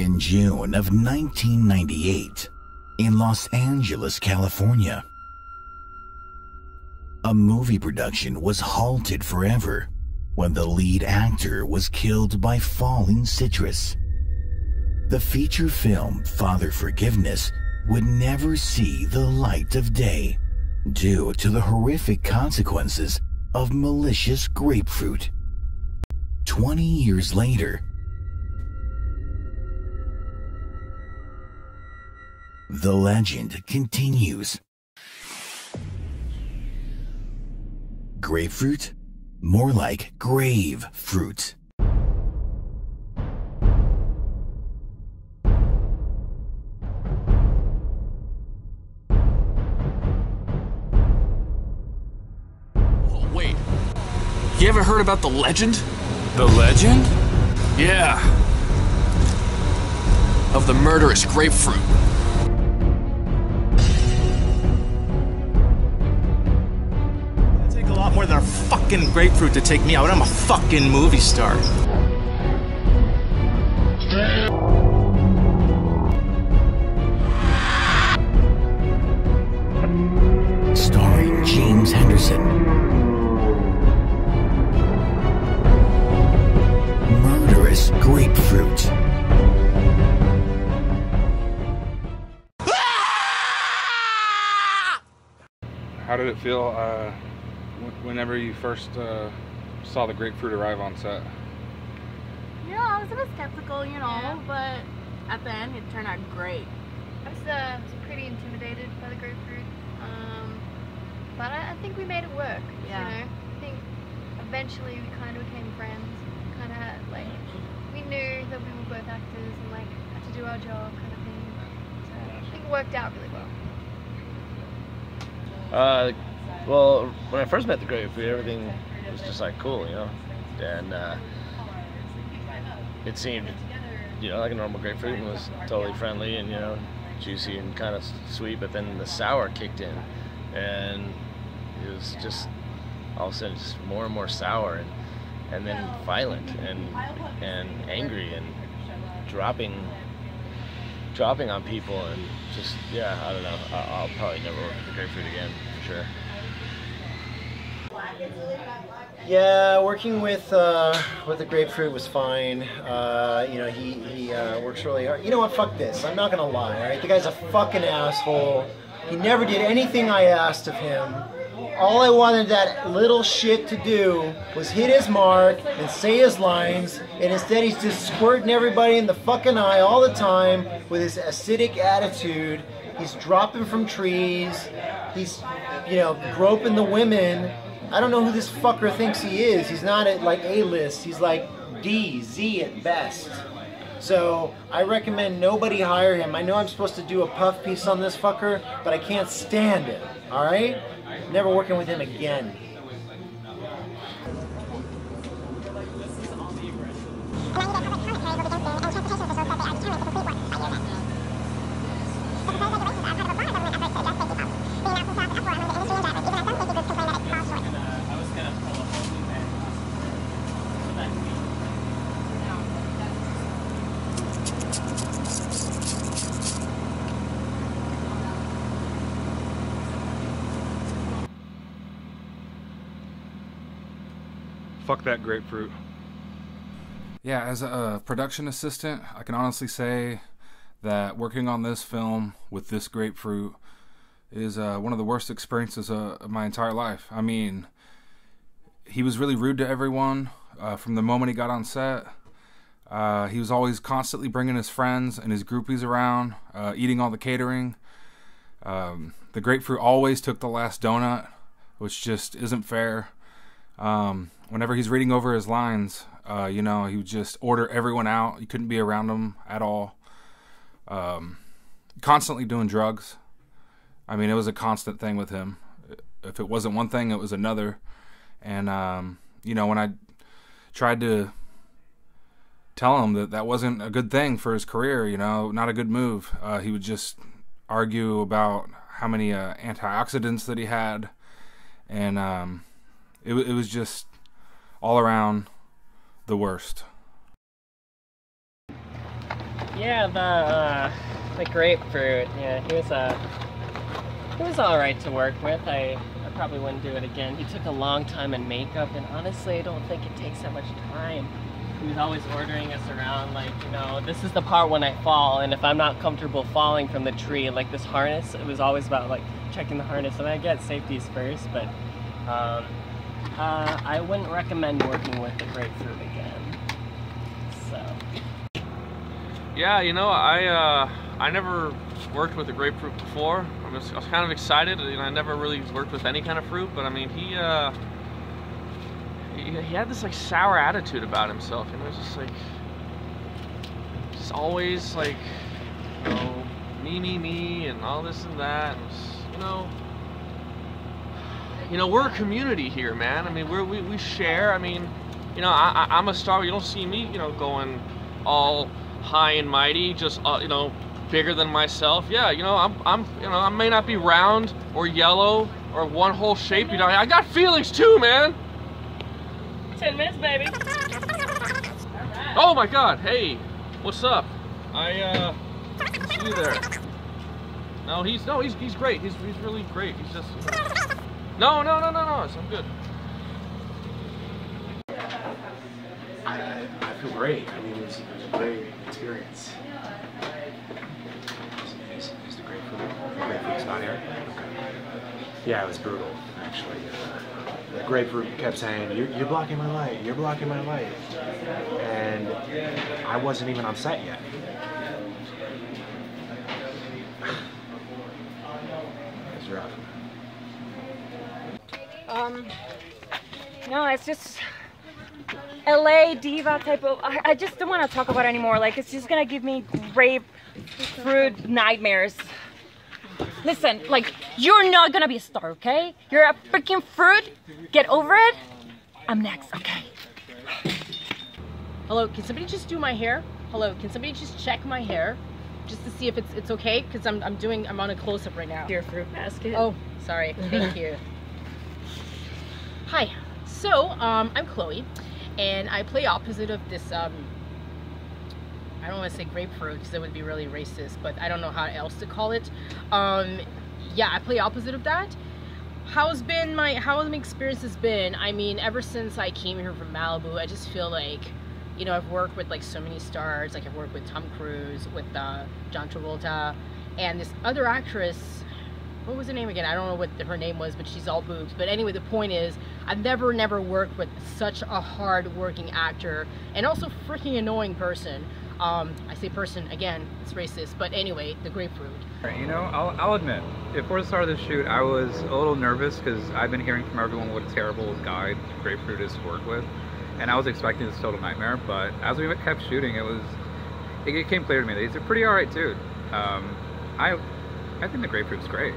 In June of 1998, in Los Angeles, California, a movie production was halted forever when the lead actor was killed by falling citrus. The feature film Father Forgiveness would never see the light of day due to the horrific consequences of malicious grapefruit. 20 years later, The legend continues. Grapefruit? More like grave fruit. Oh, wait. You ever heard about the legend? The legend? Yeah. Of the murderous grapefruit. More than a fucking grapefruit to take me out. I'm a fucking movie star. Starring James Henderson. Murderous grapefruit. How did it feel uh, wh- whenever you first uh, saw the grapefruit arrive on set? You know, I was a bit skeptical, you know, Yeah. but at the end it turned out great. I was, uh, pretty intimidated by the grapefruit, um, but I, I think we made it work. Yeah. You know, I think eventually we kind of became friends. Kind of like we knew that we were both actors and like had to do our job, kind of thing. So I think it worked out really well. Uh, well, when I first met the grapefruit, everything was just like cool, you know, and uh, it seemed, you know, like a normal grapefruit and was totally friendly and you know, juicy and kind of sweet. But then the sour kicked in, and it was just all of a sudden just more and more sour and and then violent and and angry and dropping dropping on people and just yeah I don't know I- I'll probably never work with the grapefruit again for sure. Yeah, working with uh, with the grapefruit was fine. Uh, you know, he he uh, works really hard. You know what? Fuck this. I'm not gonna lie. All right, the guy's a fucking asshole. He never did anything I asked of him. All I wanted that little shit to do was hit his mark and say his lines, and instead he's just squirting everybody in the fucking eye all the time with his acidic attitude. He's dropping from trees. He's, you know, groping the women. I don't know who this fucker thinks he is. He's not at like A list. He's like D, Z at best. So I recommend nobody hire him. I know I'm supposed to do a puff piece on this fucker, but I can't stand it. All right? Never working with him again. Fuck that grapefruit. Yeah, as a production assistant, I can honestly say that working on this film with this grapefruit is uh, one of the worst experiences uh, of my entire life. I mean, he was really rude to everyone uh, from the moment he got on set. Uh, he was always constantly bringing his friends and his groupies around, uh, eating all the catering. Um, the grapefruit always took the last donut, which just isn't fair. Um, whenever he's reading over his lines, uh, you know, he would just order everyone out. You couldn't be around him at all. Um, constantly doing drugs. I mean, it was a constant thing with him. if it wasn't one thing, it was another. And um, you know, when I tried to tell him that that wasn't a good thing for his career, you know, not a good move, uh, he would just argue about how many uh, antioxidants that he had, and um, it it was just all around the worst. Yeah, the uh, the grapefruit. Yeah, he was uh, he was all right to work with. I I probably wouldn't do it again. He took a long time in makeup, and honestly, I don't think it takes that much time. He was always ordering us around, like you know, this is the part when I fall, and if I'm not comfortable falling from the tree, like this harness, it was always about like checking the harness. And I get safeties first, but um, uh, I wouldn't recommend working with the grapefruit again. So. Yeah, you know, I uh, I never worked with a grapefruit before. I was, I was kind of excited. Know, I never really worked with any kind of fruit, but I mean, he uh, he, he had this like sour attitude about himself. Know, it was just like just always like you know me me me and all this and that. And just, you know, you know, we're a community here, man. I mean, we're, we we share. I mean, you know, I, I I'm a star. You don't see me, you know, going all high and mighty, just uh, you know, bigger than myself. Yeah, you know, I'm, I'm, you know, I may not be round or yellow or one whole shape. You know, I got feelings too, man. Ten minutes, baby. Oh my God! Hey, what's up? I uh, see you there. No, he's no, he's he's great. He's he's really great. He's just. No, no, no, no, no. I'm good. I, I feel great. I mean, it was, it was a great experience. Is, is, the grapefruit, the not here? Okay. Yeah, it was brutal, actually. Uh, the grapefruit kept saying, you're, you're blocking my light, you're blocking my light. And I wasn't even on set yet. It's rough. Um, no, it's just LA diva type of. I, I just don't want to talk about it anymore. Like, it's just gonna give me grapefruit nightmares. Listen, like, you're not gonna be a star, okay? You're a freaking fruit. Get over it. I'm next, okay? Hello, can somebody just do my hair? Hello, can somebody just check my hair? Just to see if it's it's okay? Because I'm, I'm doing, I'm on a close-up right now. Your fruit basket. Oh, sorry. Thank you. Hi. So, um, I'm Chloe, and I play opposite of this, um, I don't want to say grapefruit because that would be really racist, but I don't know how else to call it. Um, yeah, I play opposite of that. How's been my, how my has been? I mean, ever since I came here from Malibu, I just feel like, you know, I've worked with like so many stars. Like I've worked with Tom Cruise, with uh, John Travolta, and this other actress. What was her name again? I don't know what her name was, but she's all boobs. But anyway, the point is, I've never, never worked with such a hard-working actor and also freaking annoying person. Um, I say person again, it's racist. But anyway, the grapefruit. You know, I'll, I'll admit, before the start of the shoot, I was a little nervous because I've been hearing from everyone what a terrible guy Grapefruit is to work with, and I was expecting this total nightmare. But as we kept shooting, it was it became clear to me that he's a pretty alright dude. Um, I I think the Grapefruit's great.